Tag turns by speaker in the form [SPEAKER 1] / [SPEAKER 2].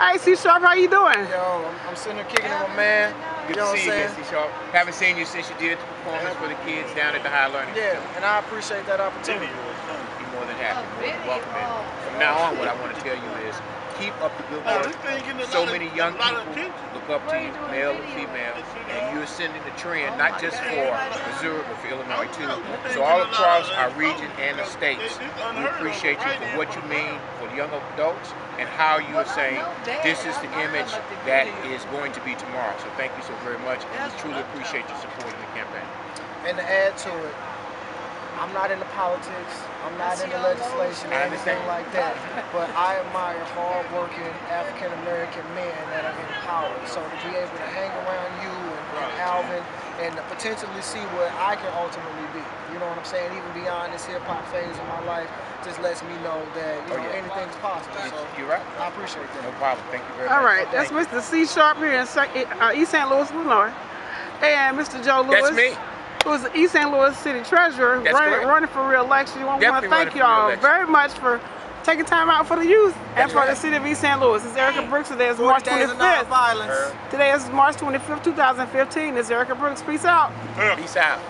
[SPEAKER 1] Hey, C Sharp, how you doing?
[SPEAKER 2] Yo, I'm, I'm sitting here kicking it with my man.
[SPEAKER 3] Good
[SPEAKER 2] you know
[SPEAKER 3] to
[SPEAKER 2] what
[SPEAKER 3] see you,
[SPEAKER 2] I'm
[SPEAKER 3] Missy
[SPEAKER 2] saying?
[SPEAKER 3] Sharp. Haven't seen you since you did the performance for the kids down at the High Learning.
[SPEAKER 2] Yeah, and I appreciate that opportunity.
[SPEAKER 3] Be more than happy, more than oh, welcome. And from oh. Now on, what I want to tell you is keep up the good work. So many young people look up to you, male and female, and you're sending the trend not just for Missouri, but for Illinois too. So all across our region and the states, we appreciate you for what you mean for young adults and how you are saying this is the image that is going to be tomorrow. So thank you so very much, and we truly appreciate your support in the campaign.
[SPEAKER 2] And to add to it, I'm not into politics. I'm not into legislation or anything like that. But I admire hardworking African American men that are in power. So to be able to hang around you and, and Alvin and to potentially see where I can ultimately be. You know what I'm saying? Even beyond this hip hop phase of my life, just lets me know that you
[SPEAKER 3] Oh, yeah.
[SPEAKER 2] anything's possible. So
[SPEAKER 3] You're right.
[SPEAKER 2] I appreciate that.
[SPEAKER 3] No problem. Thank you very
[SPEAKER 1] All
[SPEAKER 3] much.
[SPEAKER 1] right, that's
[SPEAKER 3] Thank you.
[SPEAKER 1] Mr. C Sharp here in uh, East St. Louis, Illinois. And Mr. Joe Lewis.
[SPEAKER 3] That's me.
[SPEAKER 1] Who's the East St. Louis City Treasurer,
[SPEAKER 3] That's
[SPEAKER 1] running, running for re-election. We want to thank y'all very much for taking time out for the youth and
[SPEAKER 3] That's
[SPEAKER 1] for the city of East St. Louis. It's Erica Brooks. Today is March
[SPEAKER 2] days of
[SPEAKER 1] 25th.
[SPEAKER 2] nonviolence.
[SPEAKER 3] Her.
[SPEAKER 1] Today is March 25th, 2015. It's Erica Brooks. Peace out.
[SPEAKER 3] Peace out.